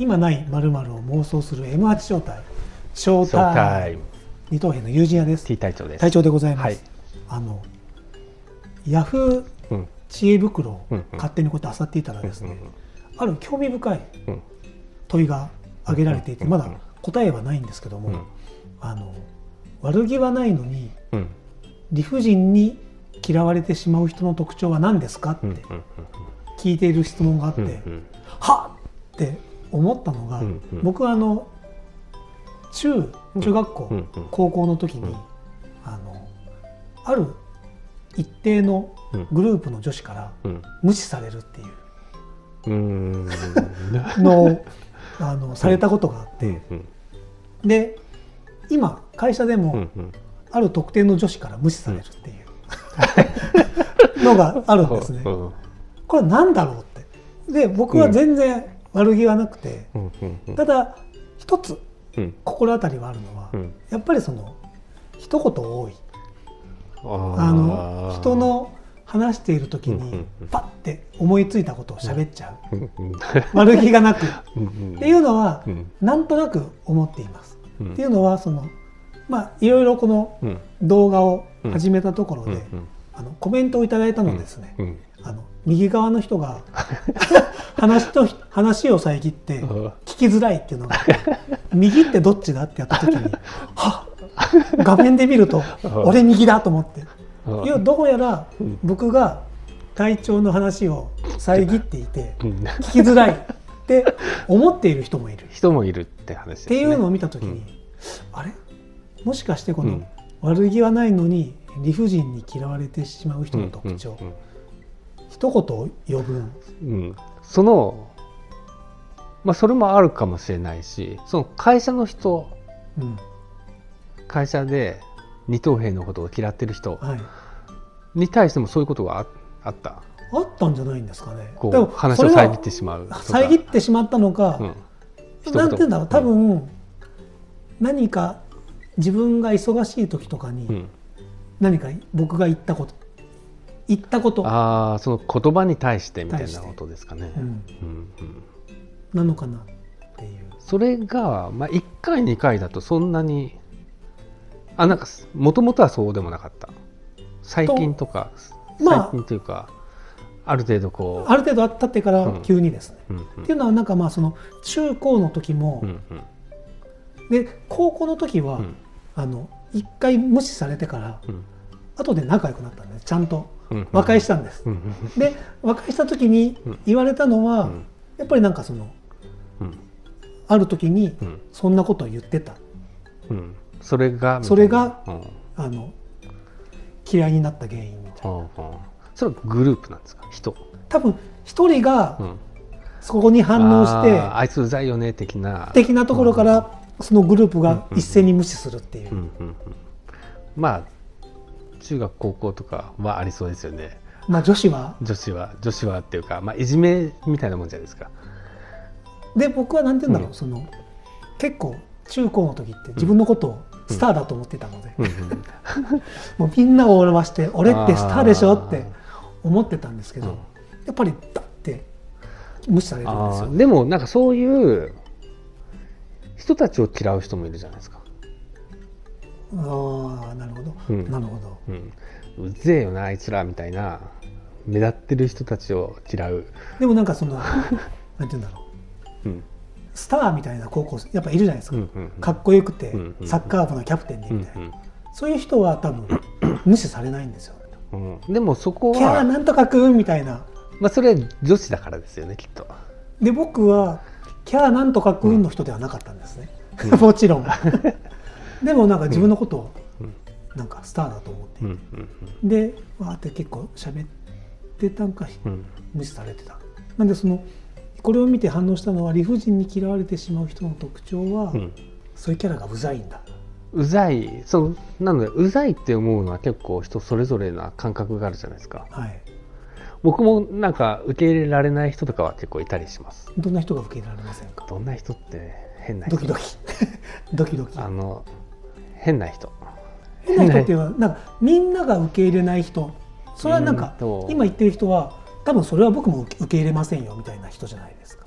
今ないまるを妄想する M8 招待招ショー待タイム二等兵の友人屋です。T 隊長です。隊長でございます、はい。あのヤフーうん。知恵袋を勝手にこうやって漁っていたらですね、うんある興味深いうん。問いが挙げられていて、うんまだ答えはないんですけども、うん。あの悪気はないのにうん。理不尽に嫌われてしまう人の特徴は何ですかって聞いている質問があって、はっ！って思ったのが、うんうん。僕はあの中中学校、うんうん。高校の時に、うん。あのある一定のグループの女子からうん。無視されるっていう。うん。のをあのされたことがあって、うんうん。で今会社でも、ある特定の女子から無視されるっていう。のがあるんですね。うんこれは何だろうって。で僕は全然悪気はなくて、ただ一つうん。心当たりはあるのは、うん。やっぱりその一言多い。ああの人の話している時にパッて思いついたことを喋っちゃう、悪気がなく。っていうのはうん。なんとなく思っています。うん。っていうのはそのまあいろいろこのうん。動画を始めたところで、うんあのコメントをいただいたのですね、うんあの右側の人が 話と話を遮ってうん。聞きづらいっていうのが右ってどっちだってやった時にはっ画面で見ると俺右だと思って。うん。いやどうやらうん。僕が隊長の話を遮っていてうん。聞きづらいって思っている人もいる。っ人もいるって話ですね。ていうのを見た時に、あれ？もしかしてこの悪気はないのに理不尽に嫌われてしまう人の特徴、うん一言余分うんうん。そのまあそれもあるかもしれないしその会社の人うん。会社で二等兵のことを嫌ってる人はい、に対してもそういうことがああった？あったんじゃないんですかね。こでもう話を遮ってしまう遮ってしまったのか、うん。なんて言うんだろう。多分、何か自分が忙しい時とかにうん。何か僕が言ったこと言ったこと。ああその言葉に対してみたいなことですかね、うん。うんうんなのかなっていう。それが、まあ、1回2回だとそんなにあなんかもともとはそうでもなかった。最近とかまあ最近というか、ある程度こうある程度経ってからうん。急にですね。うんうん。っていうのはなんかまあその中高の時も、うんうん。で高校の時は、うん。あの一回無視されてからうん。後で仲良くなったんです。ちゃんとうん和解したんです。で和解した時にうん言われたのは、うん。やっぱりなんかそのうん。ある時にうん。そんなことを言ってた。うん。それがそれがうん。あの嫌いになった原因みたいな。それはグループなんですか？人、多分一人がうん、そこに反応してあいつうざいよね的な。的なところからそのグループが一斉に無視するっていう。まあ中学高校とかはありそうですよね。まあ女子は？女子は女子はっていうか、まあ、いじめみたいなもんじゃないですか。で僕は何て言うんだろう、うん。その結構中高の時って自分のことをスターだと思ってたので、うんうん もうみんなを笑わして俺ってスターでしょって思ってたんですけど、うんやっぱりだって無視されるんですよでもなんかそういう人たちを嫌う人もいるじゃないですか。ああなるほど、うん。なるほど。うん、うぜえよなあいつらみたいな目立ってる人たちを嫌う。でもなんかその なんて言うんだろう。うん。スターみたいな高校生やっぱいるじゃないですか、うんうんうん。かっこよくて、うんうんサッカー部のキャプテンでうんみたいな、そういう人は多分 無視されないんですよ。うん。うんでもそこキャーは、なんとかくんみたいな。まあ、それは女子だからですよねきっと。で僕はキャーなんとかくんの人ではなかったんですね、もちろんでもなんか自分のことをうんなんかスターだと思って。でわーって結構喋ってたんかうん。無視されてたなんでそのこれを見て反応したのは理不尽に嫌われてしまう人の特徴は、うん。そういうキャラがうざいんだ。うざい。そうなのでうざいって思うのは結構人それぞれな感覚があるじゃないですか。はい。僕もなんか受け入れられない人とかは結構いたりします。どんな人が受け入れられませんか？どんな人って変な人。ドキドキ。ドキドキ。あの変な人。変な人っていうのはなんかみんなが受け入れない人。それはなんかうんと。今言ってる人は多分それは僕も受け入れませんよみたいな人じゃないですか。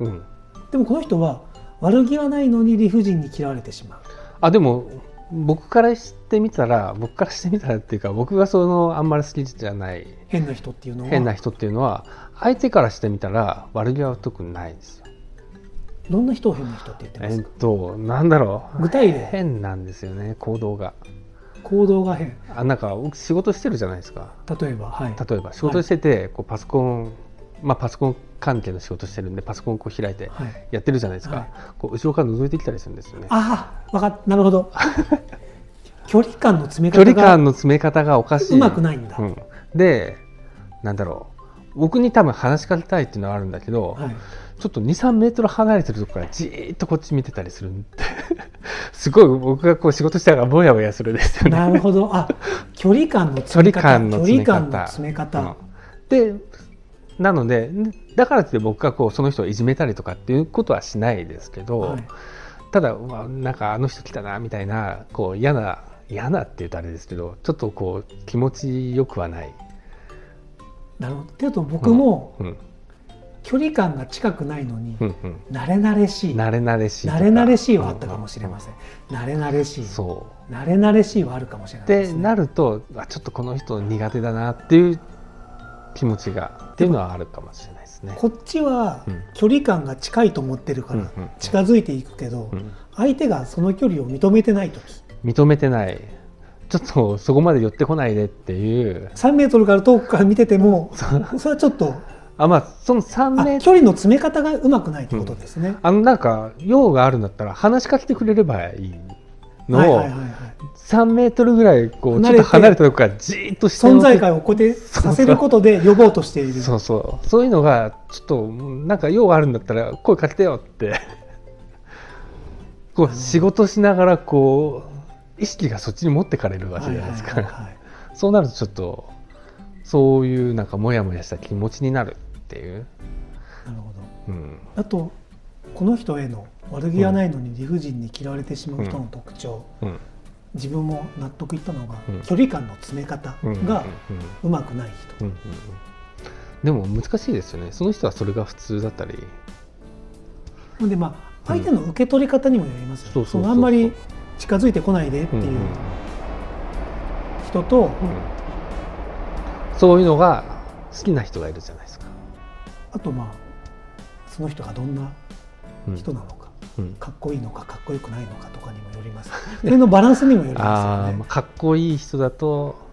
うん。でもこの人は悪気はないのに理不尽に嫌われてしまう。あでも僕からしてみたら僕からしてみたらっていうか僕がそのあんまり好きじゃない。変な人っていうのは。変な人っていうのは相手からしてみたら悪気は特にないんですよ。どんな人を変な人って言ってまえっすか、となんだろう。具体例。変なんですよね行動が。行動が変。あなんか僕仕事してるじゃないですか。例えばはい。例えば仕事してて、こうパソコンまあパソコン関係の仕事してるんでパソコンをこう開いてはい。やってるじゃないですか、はい。こう後ろから覗いてきたりするんですよね。ああわかっなるほど。距離感の詰め距離方が感の詰め方がおかしい。うまくないんだ、うん、でなんだろう僕に多分話しかけたいっていうのはあるんだけど、はい、ちょっと23メートル離れてるとこからじーっとこっち見てたりするんで すごい僕がこう仕事したらぼやぼやするんですよね。なるほど。あ距離感の距離詰め方。感の詰め距離感の方詰め方、うん。でなのでだからって僕がこうその人をいじめたりとかっていうことはしないですけど、はい。ただ、うわなんかあの人来たなみたいなこう嫌な嫌なって言うとあれですけどちょっとこう気持ちよくはない。なるほど。っていうと僕もうん。距離感が近くないのに、うんうん。慣れ慣れしい。慣れ慣れしい慣れ慣れしいはあったかもしれません、慣れ慣れしい。そ慣れ慣れしいはあるかもしれなういです、ね、でなるとあちょっとこの人苦手だなっていう気持ちがっていうのはあるかもしれないですね。こっちはうん。距離感が近いと思ってるからうんうん。近づいていくけど、うん。相手がその距離を認めてない時。認めてないちょっとそこまで寄ってこないでっていう。3メートルから遠くから見ててもそれはちょっとあまあその3あメート距離の詰め方がうまくないってことですね、あのなんか用があるんだったら話しかけてくれればいいの。をはいはいはいはい3メートルぐらいこうちょっと離れたとこからじーっと下存在感をこうやってさせることで呼ぼうとしている。そうそう。そう。いうのがちょっとなんか用があるんだったら声かけてよって。こう仕事しながらこう意識がそっちに持ってかれるわけじゃないですか。そうなるとちょっとそういうなんかモヤモヤした気持ちになるっていう、なるほど。うん、あとこの人への悪気はないのに理不尽に嫌われてしまう人の特徴、うん。自分も納得いったのが、うん。距離感の詰め方うんがうん。うまくない人、うんうんうん。でも難しいですよね。その人はそれが普通だったり。でまあ相手の受け取り方にもよりますよ、そうそうそうそう。のあんまり近づいてこないでってうんうん。いう人と、うん。そういうのが好きな人がいるじゃないですか、あとまあその人がどんなうん。人なのか、うん。かっこいいのかかっこよくないのかとかにもよります。それのバランスにもよりあますよね。かっこいい人だと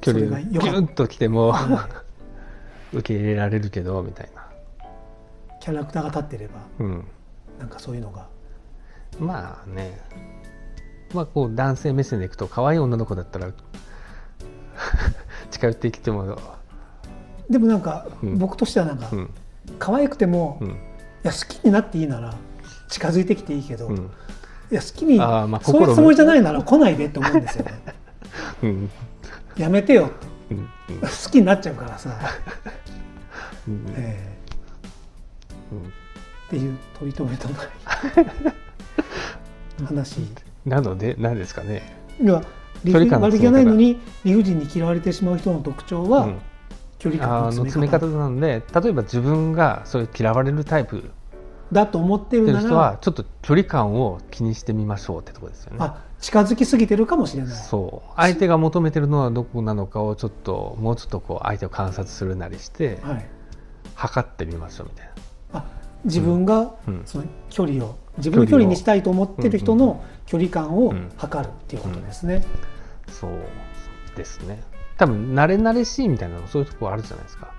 距離がギュンと来てもは 受け入れられるけどみたいな、キャラクターが立ってればうん、なんかそういうのがまあねまあこう男性目線でいくと可愛い女の子だったら 近寄ってきてもでもなんか、うん。僕としてはなんか、うん。可愛くても、いうん。や好きになっていいなら近づいてきていいけど、いうん。や好きにまあそういう心つもりじゃないなら来ないでって思うんですよね。うん。やめてようん。うん。好きになっちゃうからさ、うん。えうん。ーっていう取り留めとない 話なので何ですかね、要は理不距離感の悪気がないのに理不尽に嫌われてしまう人の特徴は、うん。距離感のあの詰め方なので例えば自分がそういう嫌われるタイプだと思ってるなら人はちょっと距離感を気にしてみましょうってところですよね。あ近づきすぎてるかもしれない。そう。相手が求めてるのはどこなのかをちょっともうちょっとこう相手を観察するなりしてはい、測ってみましょうみたいあ自分がうん。その距離を自分の距離にしたいと思ってる人の距離。感をうん。測るっていうことですね。なそうですね。多分慣れ慣れしいみたいなのそういうところあるじゃないですか。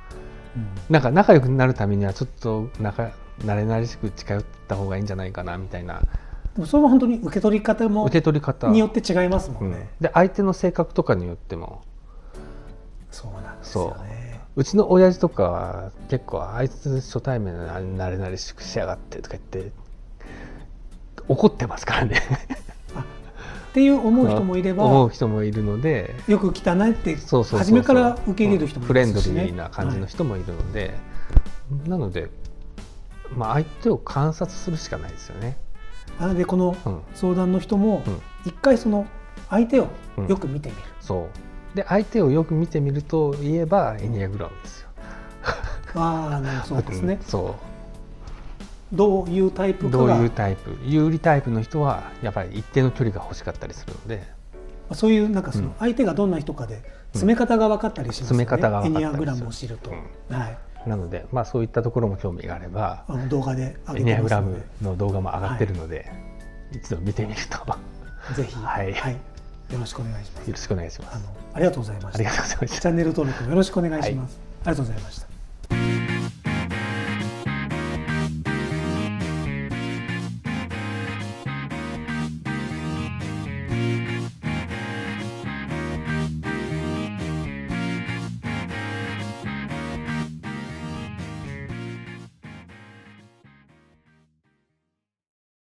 うん。なんか仲良くなるためにはちょっと仲慣れ慣れしく近寄った方がいいんじゃないかなみたいな。でもそれは本当に受け取り方も受け取り方。によって違いますもうん。んね。で相手の性格とかによっても。そうなんですよね。うちの親父とかは結構あいつ初対面で慣れ慣れしくしやがってとか言って怒ってますからねっていう思う人もいれ思うば人もいるのでよく来たなって初めから受け入れる人もいフレンドリ。ーな感じのはい人もいるので、なので、まあ、相手を観察するしかないですよね。なのでこのうん相談の人もうん一回その相手をよく見てみる。そうで相手をよく見てみるといえばエニアグラムですよ。ああなるほどそうですね。ん。そどういうタイプかどうがいうタイプ有利タイプの人はやっぱり一定の距離が欲しかったりするので。そういうなんかそうのん。相手がどんな人かで詰め方が分かったりしますよね、詰め方が分かったりす。るエニアグラムを知ると、はい、なので、まあ、そういったところも興味があればあの動画で上エニアグラムの動画も上がってるので、一度見てみると。ぜひ、はいよろしくお願いします。ろしくお願いします。あのありがとうございました。ありがとうございました。チャンネル登録もよろしくお願いします、ありがとうございました